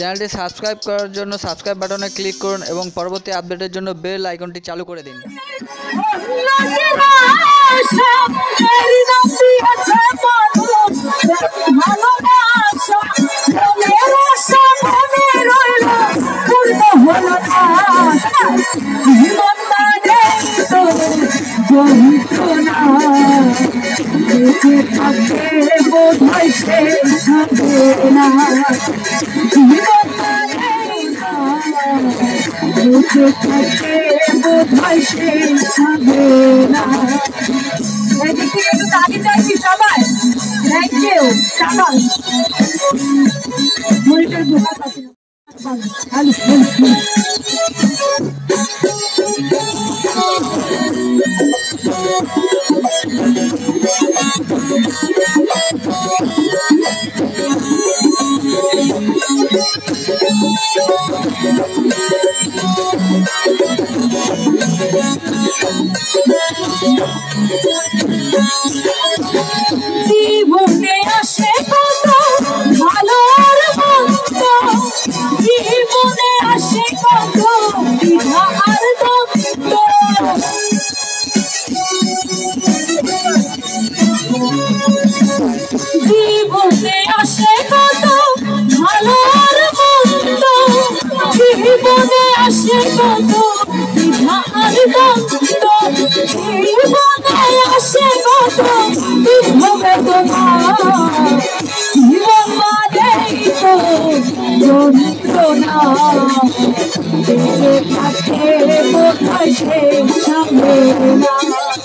চ্যানেলটি সাবস্ক্রাইব করার জন্য সাবস্ক্রাইব বাটনে ক্লিক করুন এবং পরবর্তী আপডেটের জন্য বেল আইকনটি চালু করে দিন। জীবন বুঝে থাকে বোধহয় সে হবে না এদিক একটু দাঁড়িয়ে চাইছি সবাই থ্যাংক ইউ সাবাস মনিটর বোঝা পাচ্ছি না হ্যালো থাকে বোধহয় সে সামনে না